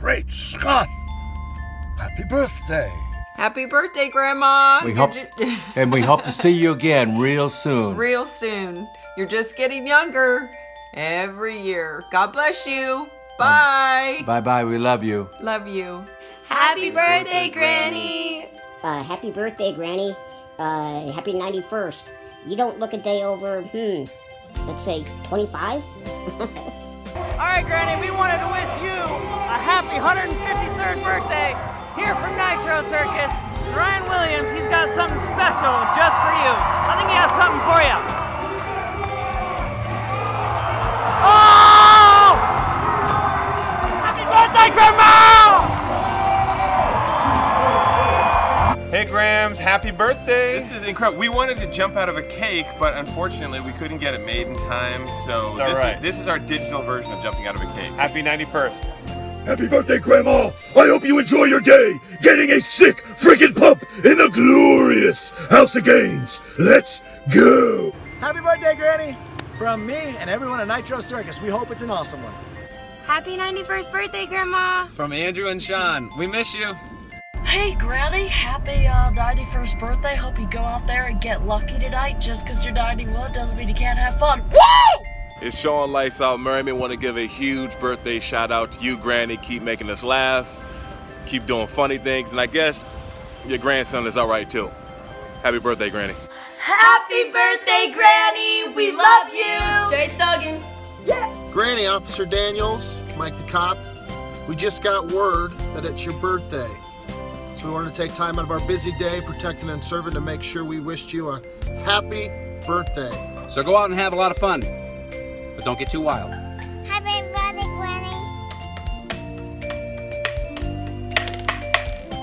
Great Scott! Happy birthday! Happy birthday, Grandma! We hope, and we hope to see you again real soon. real soon. You're just getting younger every year. God bless you. Bye. Bye bye. We love you. Love you. Happy birthday, Granny! Uh, happy birthday, Granny. Uh, happy 91st. You don't look a day over, hmm, let's say 25? All right, Granny, we wanted to wish you a happy 153rd birthday here from Nitro Circus. Ryan Williams, he's got something special just for you. I think he has something for you. Oh! Happy birthday, Grandma! Hey Grams, happy birthday! This is incredible. We wanted to jump out of a cake, but unfortunately we couldn't get it made in time. So this, right. is, this is our digital version of jumping out of a cake. Happy 91st. Happy birthday, Grandma! I hope you enjoy your day getting a sick freaking pump in the glorious House of Gains. Let's go! Happy birthday, Granny! From me and everyone at Nitro Circus, we hope it's an awesome one. Happy 91st birthday, Grandma! From Andrew and Sean, we miss you. Hey, Granny, happy uh, 91st birthday. Hope you go out there and get lucky tonight. Just because you're 91 doesn't mean you can't have fun. Woo! It's Shawne Lights Out Merriman. Want to give a huge birthday shout out to you, Granny. Keep making us laugh. Keep doing funny things. And I guess your grandson is all right too. Happy birthday, Granny. Happy birthday, Granny! We love you! Stay thuggin'. Granny Officer Daniels, Mike the cop, we just got word that it's your birthday. So we wanted to take time out of our busy day protecting and serving to make sure we wished you a happy birthday. So go out and have a lot of fun, but don't get too wild. Happy birthday, Granny!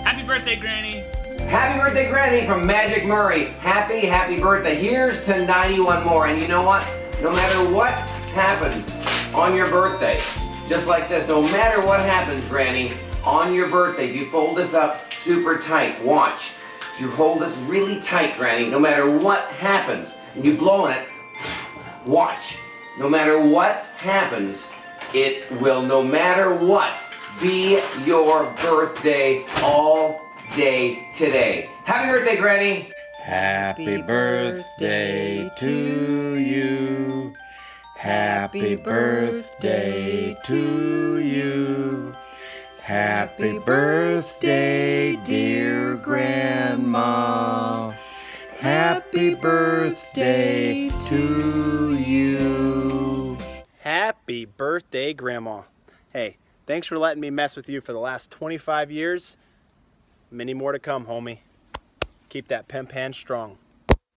Happy birthday, Granny! Happy birthday, Granny from Magic Murray. Happy, happy birthday. Here's to 91 more. And you know what? No matter what happens on your birthday, just like this, no matter what happens, Granny, on your birthday, if you fold this up super tight, watch. If you hold this really tight, Granny, no matter what happens, and you blow on it, watch. No matter what happens, it will, no matter what, be your birthday all day today. Happy birthday, Granny! Happy birthday to you. Happy birthday to you. Happy birthday, dear Grandma. Happy birthday to you. Birthday, Grandma. Hey, thanks for letting me mess with you for the last 25 years. Many more to come, homie. Keep that pimp hand strong.